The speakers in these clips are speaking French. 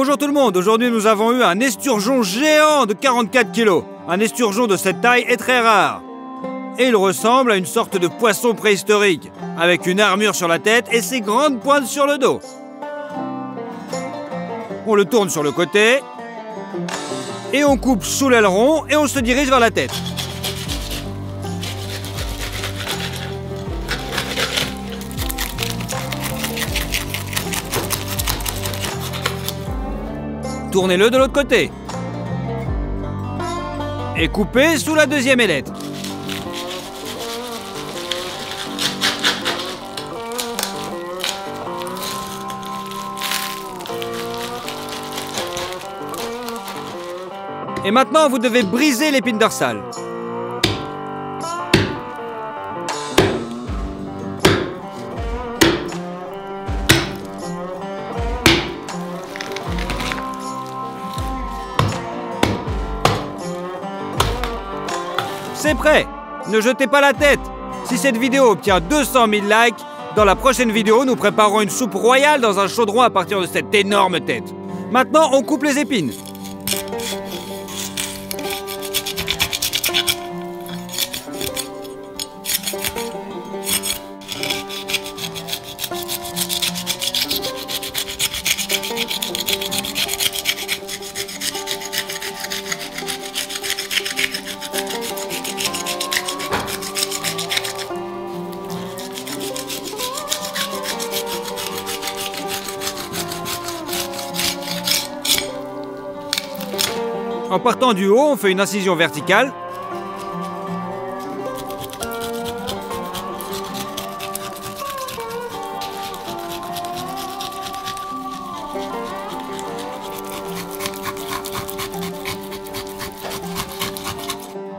Bonjour tout le monde, aujourd'hui nous avons eu un esturgeon géant de 44 kg. Un esturgeon de cette taille est très rare. Et il ressemble à une sorte de poisson préhistorique, avec une armure sur la tête et ses grandes pointes sur le dos. On le tourne sur le côté, et on coupe sous l'aileron et on se dirige vers la tête. Tournez-le de l'autre côté. Et coupez sous la deuxième ailette. Et maintenant, vous devez briser l'épine dorsale. C'est prêt Ne jetez pas la tête Si cette vidéo obtient 200 000 likes, dans la prochaine vidéo, nous préparerons une soupe royale dans un chaudron à partir de cette énorme tête. Maintenant, on coupe les épines. En partant du haut, on fait une incision verticale.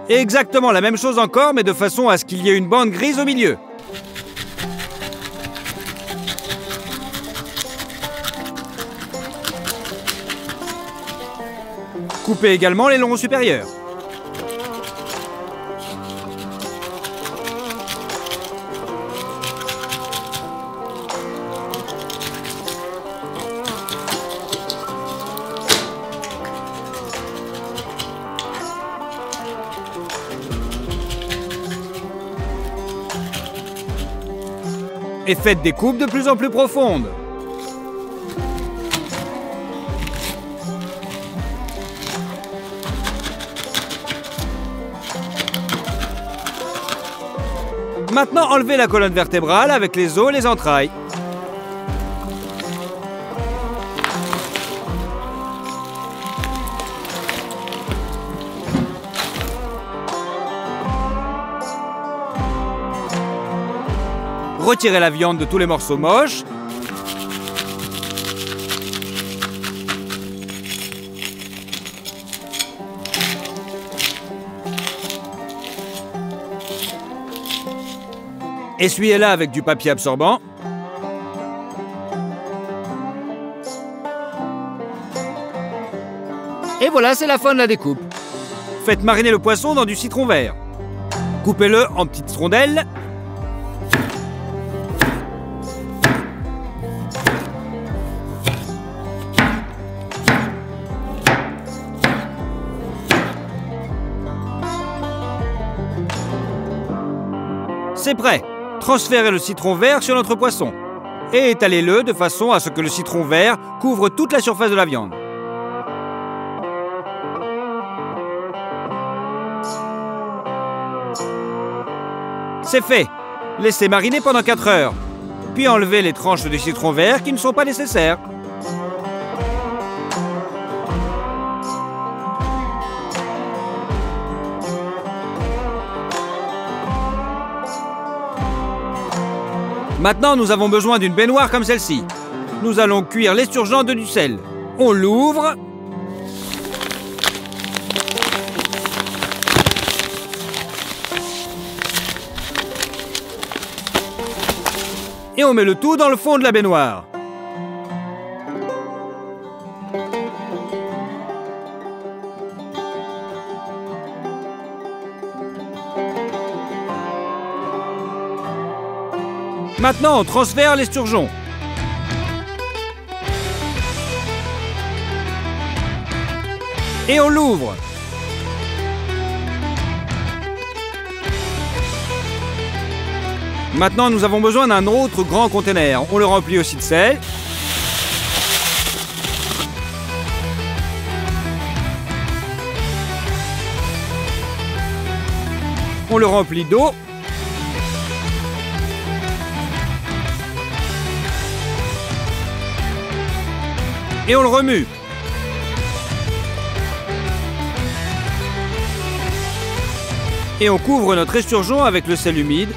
Exactement la même chose encore, mais de façon à ce qu'il y ait une bande grise au milieu. Coupez également les longs supérieurs. Et faites des coupes de plus en plus profondes. Maintenant, enlevez la colonne vertébrale avec les os et les entrailles. Retirez la viande de tous les morceaux moches. Essuyez-la avec du papier absorbant. Et voilà, c'est la fin de la découpe. Faites mariner le poisson dans du citron vert. Coupez-le en petites rondelles. C'est prêt Transférez le citron vert sur notre poisson et étalez-le de façon à ce que le citron vert couvre toute la surface de la viande. C'est fait Laissez mariner pendant 4 heures, puis enlevez les tranches de citron vert qui ne sont pas nécessaires. Maintenant, nous avons besoin d'une baignoire comme celle-ci. Nous allons cuire l'esturgeon de du sel. On l'ouvre. Et on met le tout dans le fond de la baignoire. Maintenant, on transfère l'esturgeon. Et on l'ouvre. Maintenant, nous avons besoin d'un autre grand conteneur. On le remplit aussi de sel. On le remplit d'eau. Et on le remue. Et on couvre notre esturgeon avec le sel humide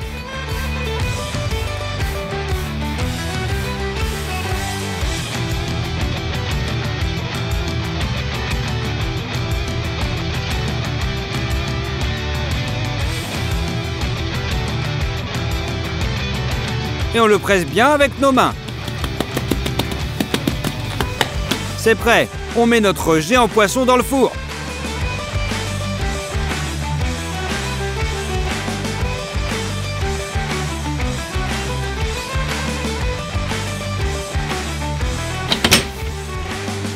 et on le presse bien avec nos mains. C'est prêt, on met notre géant poisson dans le four.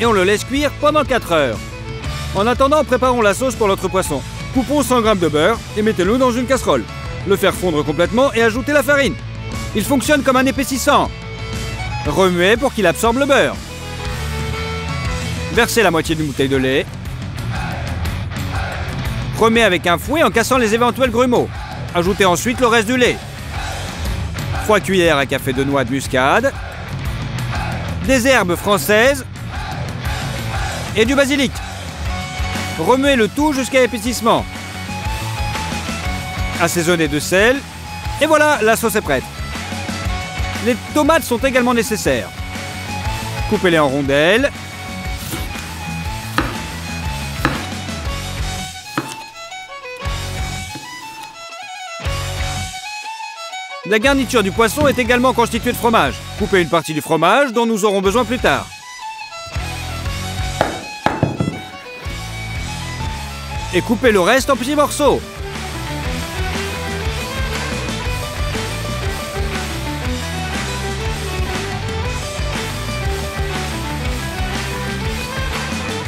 Et on le laisse cuire pendant 4 heures. En attendant, préparons la sauce pour notre poisson. Coupons 100 g de beurre et mettez-le dans une casserole. Le faire fondre complètement et ajoutez la farine. Il fonctionne comme un épaississant. Remuez pour qu'il absorbe le beurre. Versez la moitié d'une bouteille de lait. Remets avec un fouet en cassant les éventuels grumeaux. Ajoutez ensuite le reste du lait. 3 cuillères à café de noix de muscade. Des herbes françaises. Et du basilic. Remuez le tout jusqu'à épaississement. Assaisonnez de sel. Et voilà, la sauce est prête. Les tomates sont également nécessaires. Coupez-les en rondelles. La garniture du poisson est également constituée de fromage. Coupez une partie du fromage dont nous aurons besoin plus tard. Et coupez le reste en petits morceaux.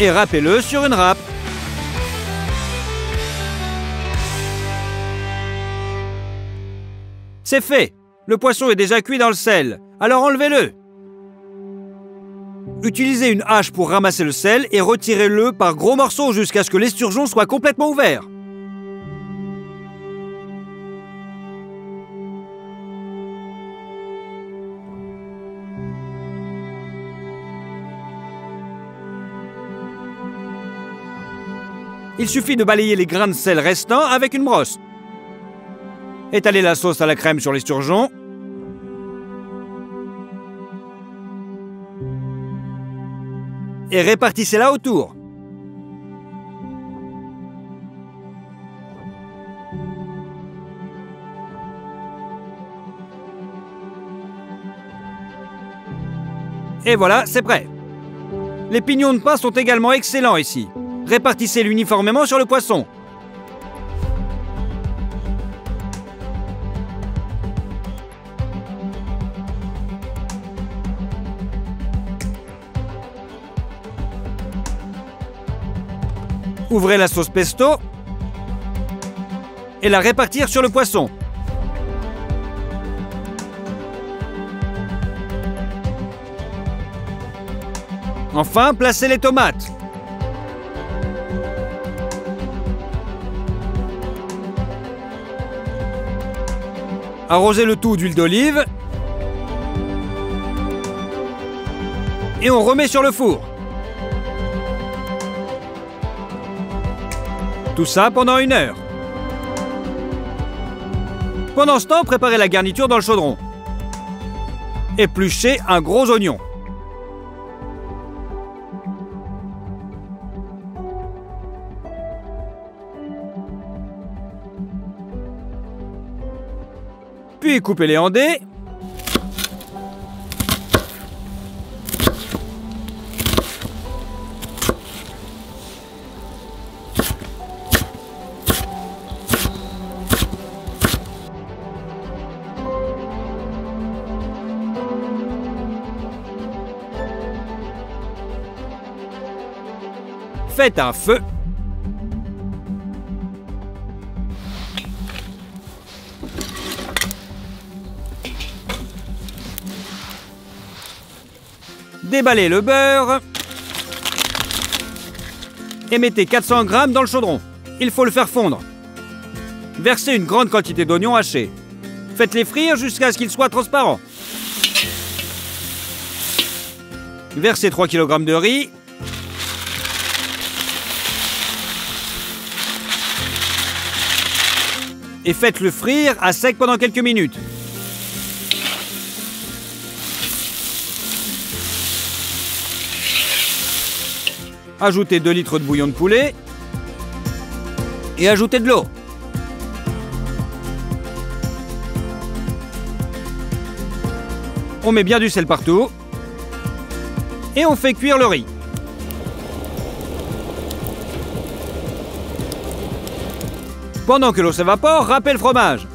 et râpez-le sur une râpe. C'est fait Le poisson est déjà cuit dans le sel, alors enlevez-le Utilisez une hache pour ramasser le sel et retirez-le par gros morceaux jusqu'à ce que l'esturgeon soit complètement ouvert. Il suffit de balayer les grains de sel restants avec une brosse. Étalez la sauce à la crème sur l'esturgeon. Et répartissez-la autour. Et voilà, c'est prêt. Les pignons de pain sont également excellents ici. Répartissez-les uniformément sur le poisson. Ouvrez la sauce pesto et la répartir sur le poisson. Enfin, placez les tomates. Arrosez le tout d'huile d'olive. Et on remet sur le four. Tout ça pendant une heure. Pendant ce temps, préparez la garniture dans le chaudron. Épluchez un gros oignon. Puis coupez-les en dés. Faites un feu. Déballez le beurre. Et mettez 400 g dans le chaudron. Il faut le faire fondre. Versez une grande quantité d'oignons hachés. Faites-les frire jusqu'à ce qu'ils soient transparents. Versez 3 kg de riz. Et faites-le frire à sec pendant quelques minutes. Ajoutez 2 litres de bouillon de poulet. Et ajoutez de l'eau. On met bien du sel partout. Et on fait cuire le riz. Pendant que l'eau s'évapore, râpez le fromage.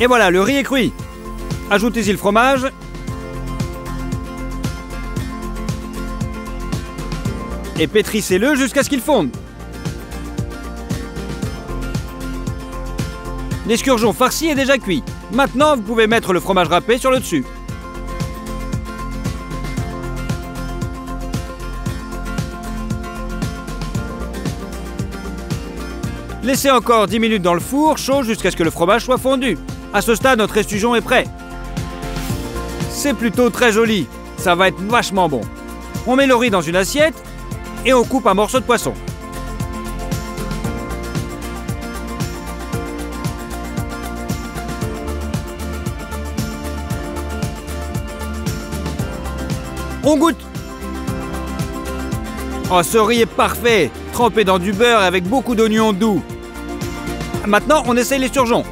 Et voilà, le riz est cuit. Ajoutez-y le fromage. Et pétrissez-le jusqu'à ce qu'il fonde. L'escurgeon farci est déjà cuit. Maintenant, vous pouvez mettre le fromage râpé sur le dessus. Laissez encore 10 minutes dans le four chaud jusqu'à ce que le fromage soit fondu. À ce stade, notre esturgeon est prêt. C'est plutôt très joli. Ça va être vachement bon. On met le riz dans une assiette et on coupe un morceau de poisson. On goûte Oh, ce riz est parfait Trempé dans du beurre avec beaucoup d'oignons doux. Maintenant, on essaye les surgeons.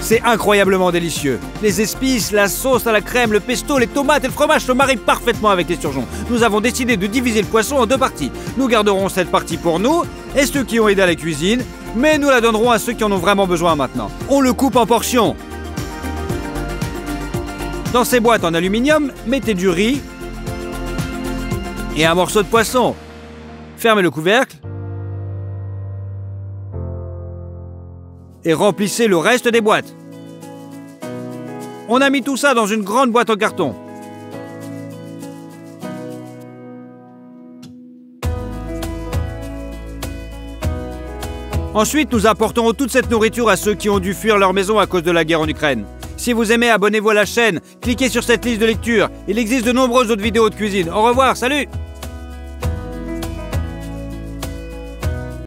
C'est incroyablement délicieux. Les épices, la sauce à la crème, le pesto, les tomates et le fromage se marient parfaitement avec les surgeons. Nous avons décidé de diviser le poisson en deux parties. Nous garderons cette partie pour nous et ceux qui ont aidé à la cuisine, mais nous la donnerons à ceux qui en ont vraiment besoin maintenant. On le coupe en portions. Dans ces boîtes en aluminium, mettez du riz et un morceau de poisson. Fermez le couvercle et remplissez le reste des boîtes. On a mis tout ça dans une grande boîte en carton. Ensuite, nous apporterons toute cette nourriture à ceux qui ont dû fuir leur maison à cause de la guerre en Ukraine. Si vous aimez, abonnez-vous à la chaîne, cliquez sur cette liste de lecture. Il existe de nombreuses autres vidéos de cuisine. Au revoir, salut